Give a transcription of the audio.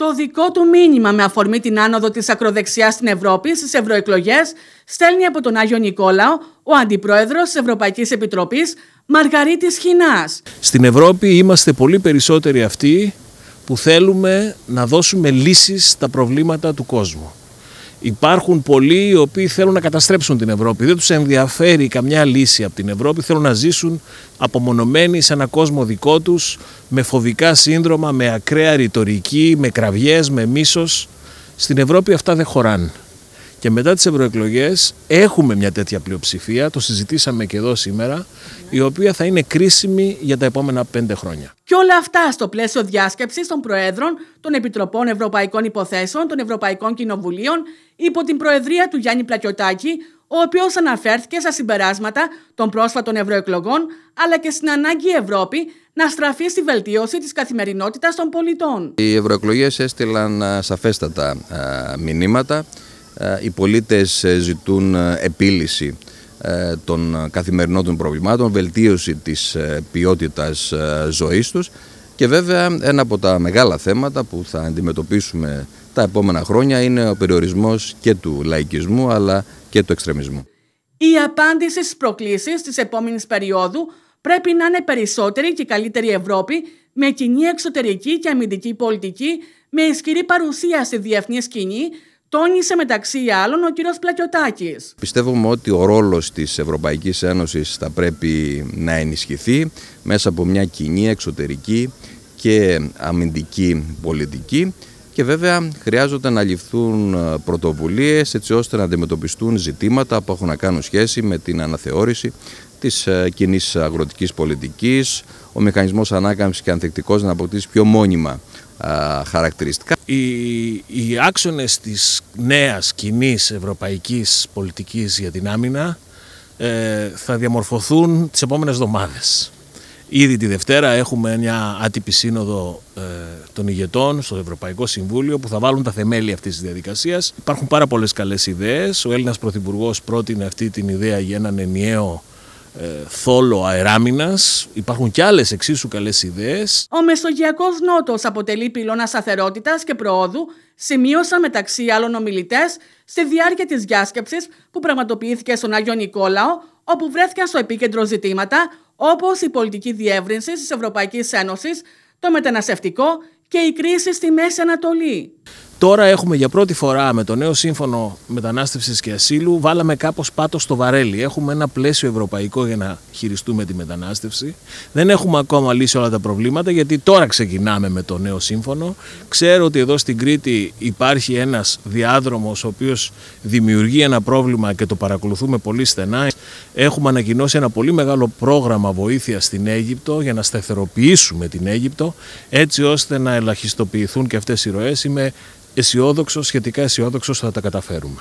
Το δικό του μήνυμα με αφορμή την άνοδο της ακροδεξιάς στην Ευρώπη στις ευρωεκλογές στέλνει από τον Άγιο Νικόλαο ο Αντιπρόεδρος της Ευρωπαϊκής Επιτροπής Μαργαρίτης Χινάς. Στην Ευρώπη είμαστε πολύ περισσότεροι αυτοί που θέλουμε να δώσουμε λύσεις στα προβλήματα του κόσμου. Υπάρχουν πολλοί οι οποίοι θέλουν να καταστρέψουν την Ευρώπη. Δεν τους ενδιαφέρει καμιά λύση από την Ευρώπη. Θέλουν να ζήσουν απομονωμένοι σε ένα κόσμο δικό τους, με φοβικά σύνδρομα, με ακραία ρητορική, με κραυγές, με μίσος. Στην Ευρώπη αυτά δεν χωράνε. Και μετά τις ευρωεκλογές έχουμε μια τέτοια πλειοψηφία, το συζητήσαμε και εδώ σήμερα, η οποία θα είναι κρίσιμη για τα επόμενα πέντε χρόνια. Και όλα αυτά στο πλαίσιο διάσκεψης των Προέδρων των Επιτροπών Ευρωπαϊκών Υποθέσεων των Ευρωπαϊκών Κοινοβουλίων υπό την Προεδρία του Γιάννη Πλακιωτάκη, ο οποίος αναφέρθηκε στα συμπεράσματα των πρόσφατων ευρωεκλογών, αλλά και στην ανάγκη η Ευρώπη να στραφεί στη βελτίωση της καθημερινότητας των πολιτών. Οι ευρωεκλογές έστειλαν σαφέστατα μηνύματα ε, οι πολίτες ε, ζητούν ε, επίλυση των καθημερινών των προβλημάτων, βελτίωση της ποιότητας ζωής τους και βέβαια ένα από τα μεγάλα θέματα που θα αντιμετωπίσουμε τα επόμενα χρόνια είναι ο περιορισμός και του λαϊκισμού αλλά και του εξτρεμισμού. Η απάντηση στις προκλήσεις της επόμενης περίοδου πρέπει να είναι περισσότερη και καλύτερη Ευρώπη με κοινή εξωτερική και αμυντική πολιτική με ισχυρή παρουσία στη διεθνή σκηνή τόνισε μεταξύ άλλων ο κύριος Πλακιωτάκης. Πιστεύουμε ότι ο ρόλος της Ευρωπαϊκής Ένωσης θα πρέπει να ενισχυθεί μέσα από μια κοινή εξωτερική και αμυντική πολιτική και βέβαια χρειάζονται να ληφθούν πρωτοβουλίες έτσι ώστε να αντιμετωπιστούν ζητήματα που έχουν να κάνουν σχέση με την αναθεώρηση της ε, κοινής αγροτικής πολιτικής, ο μηχανισμός ανάκαμψης και ανθεκτικός να αποκτήσει πιο μόνιμα χαρακτηριστικά. Οι, οι άξονες της νέας κοινής ευρωπαϊκής πολιτικής για την άμυνα ε, θα διαμορφωθούν τις επόμενες εβδομάδες. Ήδη τη Δευτέρα έχουμε μια άτυπη σύνοδο ε, των ηγετών στο Ευρωπαϊκό Συμβούλιο που θα βάλουν τα θεμέλια αυτής της διαδικασίας. Υπάρχουν πάρα πολλές καλές ιδέες. Ο Έλληνας Πρωθυπουργός πρότεινε αυτή την ιδέα για έναν ενιαίο ε, θόλο αεράμινας. Υπάρχουν και άλλες εξίσου καλές ιδέες. Ο Μεσογειακός Νότος αποτελεί πυλώνας σταθερότητας και προόδου, σημείωσαν μεταξύ άλλων ομιλητές στη διάρκεια της διάσκεψης που πραγματοποιήθηκε στον Άγιο Νικόλαο, όπου βρέθηκαν στο επίκεντρο ζητήματα όπως η πολιτική διεύρυνση της Ευρωπαϊκής Ένωσης, το μεταναστευτικό και η κρίση στη Μέση Ανατολή. Τώρα έχουμε για πρώτη φορά με το νέο σύμφωνο μετανάστευσης και ασύλου, βάλαμε κάπως πάτο στο βαρέλι. Έχουμε ένα πλαίσιο ευρωπαϊκό για να χειριστούμε τη μετανάστευση. Δεν έχουμε ακόμα λύσει όλα τα προβλήματα, γιατί τώρα ξεκινάμε με το νέο σύμφωνο. Ξέρω ότι εδώ στην Κρήτη υπάρχει ένας διάδρομος ο οποίος δημιουργεί ένα πρόβλημα και το παρακολουθούμε πολύ στενά. Έχουμε ανακοινώσει ένα πολύ μεγάλο πρόγραμμα βοήθειας στην Αίγυπτο για να σταθεροποιήσουμε την Αίγυπτο, έτσι ώστε να ελαχιστοποιηθούν και αυτές οι ροές. Είμαι αισιόδοξος, σχετικά αισιόδοξος θα τα καταφέρουμε.